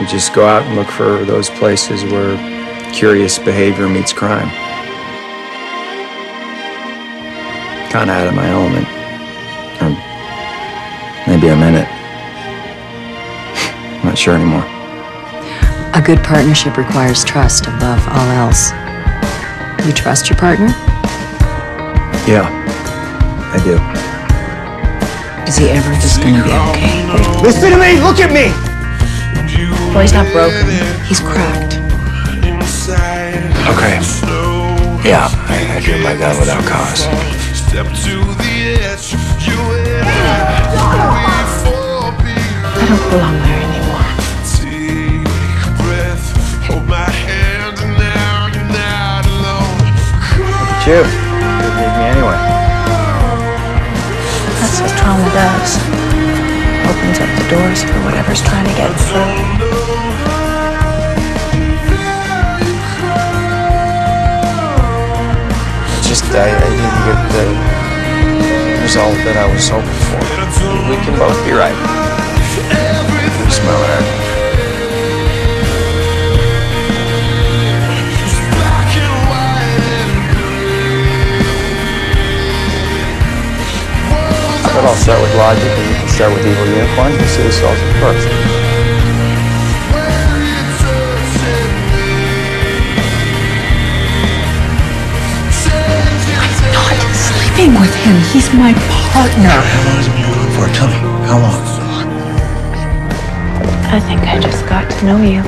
We just go out and look for those places where curious behavior meets crime. Kind of out of my element. Or maybe I'm in it. I'm not sure anymore. A good partnership requires trust above all else. You trust your partner? Yeah, I do. Is he ever just gonna be okay? Listen to me! Look at me! Well, he's not broken. He's cracked. Okay. Yeah, I, I drew my gun without cause. Step to the edge, you and I, don't belong there anymore. Take a breath, hold my hand, now you're not alone. You. You need me anyway. Doors for whatever's trying to get through. Just I, I didn't get the result that I was hoping for. We can both be right. Smell thought I'll start with logic start with evil unicorns and see who solves it first. Not sleeping with him. He's my partner. How long has it been going for? Tell me. How long? I think I just got to know you.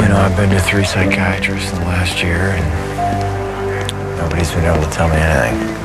You know, I've been to three psychiatrists in the last year, and nobody's been able to tell me anything.